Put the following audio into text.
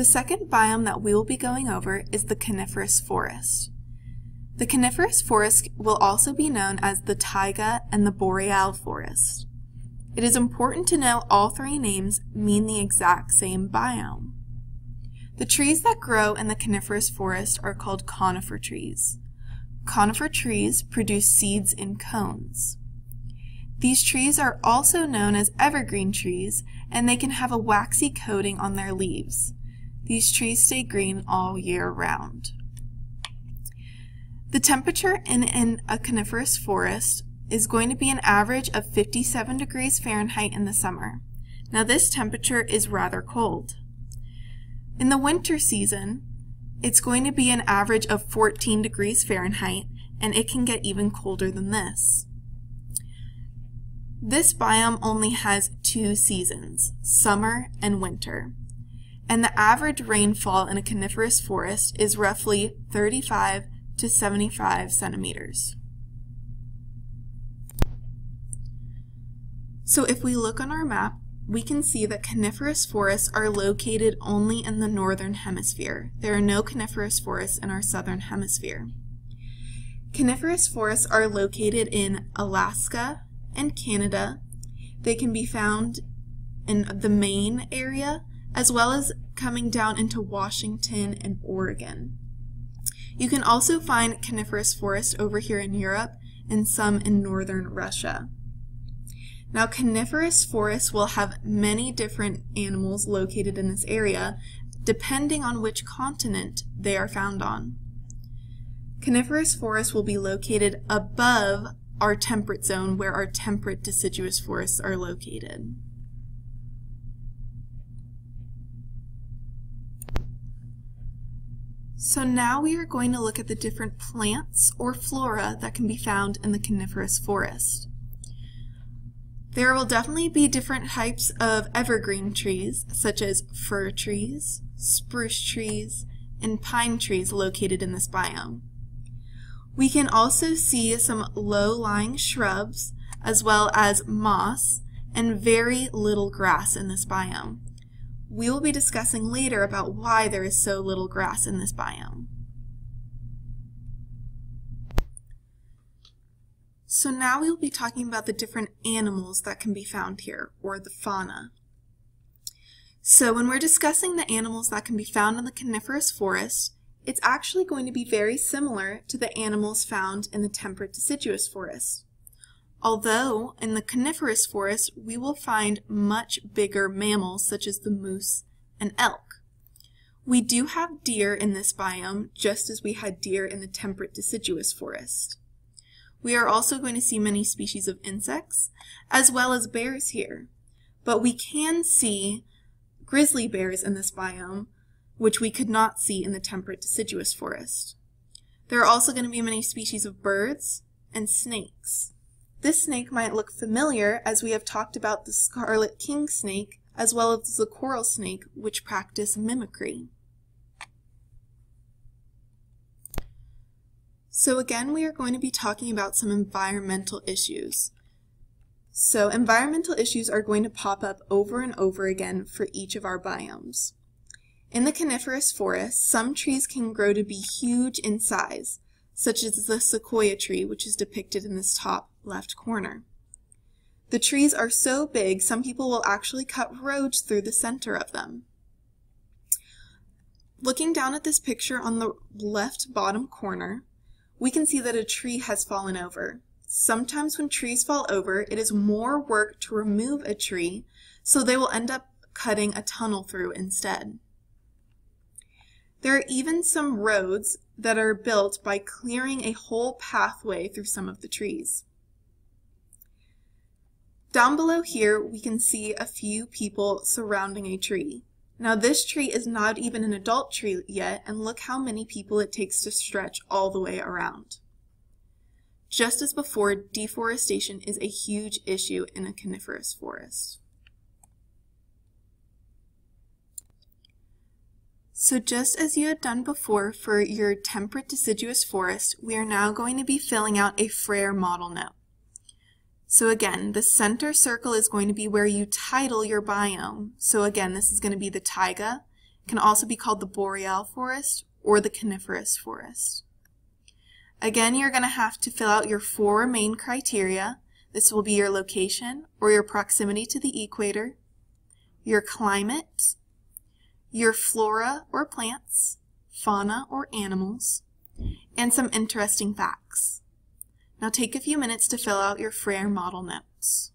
The second biome that we will be going over is the coniferous forest. The coniferous forest will also be known as the taiga and the boreal forest. It is important to know all three names mean the exact same biome. The trees that grow in the coniferous forest are called conifer trees. Conifer trees produce seeds in cones. These trees are also known as evergreen trees, and they can have a waxy coating on their leaves. These trees stay green all year round. The temperature in, in a coniferous forest is going to be an average of 57 degrees Fahrenheit in the summer. Now this temperature is rather cold. In the winter season, it's going to be an average of 14 degrees Fahrenheit, and it can get even colder than this. This biome only has two seasons, summer and winter, and the average rainfall in a coniferous forest is roughly 35 to 75 centimeters. So if we look on our map, we can see that coniferous forests are located only in the northern hemisphere. There are no coniferous forests in our southern hemisphere. Coniferous forests are located in Alaska and Canada. They can be found in the Maine area, as well as coming down into Washington and Oregon. You can also find coniferous forests over here in Europe and some in northern Russia. Now, coniferous forests will have many different animals located in this area, depending on which continent they are found on. Coniferous forests will be located above our temperate zone where our temperate deciduous forests are located. So now we are going to look at the different plants or flora that can be found in the coniferous forest. There will definitely be different types of evergreen trees, such as fir trees, spruce trees, and pine trees located in this biome. We can also see some low-lying shrubs, as well as moss, and very little grass in this biome. We will be discussing later about why there is so little grass in this biome. So now we will be talking about the different animals that can be found here, or the fauna. So when we're discussing the animals that can be found in the coniferous forest, it's actually going to be very similar to the animals found in the temperate deciduous forest. Although in the coniferous forest we will find much bigger mammals such as the moose and elk. We do have deer in this biome just as we had deer in the temperate deciduous forest. We are also going to see many species of insects, as well as bears here. But we can see grizzly bears in this biome, which we could not see in the temperate deciduous forest. There are also going to be many species of birds and snakes. This snake might look familiar as we have talked about the scarlet king snake as well as the coral snake which practice mimicry. So again, we are going to be talking about some environmental issues. So environmental issues are going to pop up over and over again for each of our biomes. In the coniferous forest, some trees can grow to be huge in size, such as the sequoia tree, which is depicted in this top left corner. The trees are so big, some people will actually cut roads through the center of them. Looking down at this picture on the left bottom corner, we can see that a tree has fallen over. Sometimes when trees fall over, it is more work to remove a tree, so they will end up cutting a tunnel through instead. There are even some roads that are built by clearing a whole pathway through some of the trees. Down below here, we can see a few people surrounding a tree. Now this tree is not even an adult tree yet, and look how many people it takes to stretch all the way around. Just as before, deforestation is a huge issue in a coniferous forest. So just as you had done before for your temperate deciduous forest, we are now going to be filling out a Frayer model note. So again, the center circle is going to be where you title your biome. So again, this is going to be the taiga, it can also be called the boreal forest or the coniferous forest. Again, you're going to have to fill out your four main criteria. This will be your location or your proximity to the equator, your climate, your flora or plants, fauna or animals, and some interesting facts. Now take a few minutes to fill out your Frayer model notes.